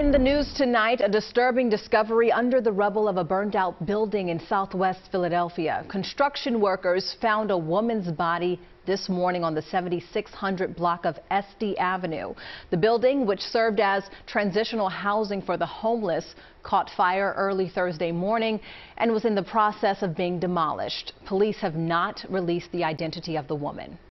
In the news tonight, a disturbing discovery under the rubble of a burned out building in southwest Philadelphia. Construction workers found a woman's body this morning on the 7600 block of SD Avenue. The building, which served as transitional housing for the homeless, caught fire early Thursday morning and was in the process of being demolished. Police have not released the identity of the woman.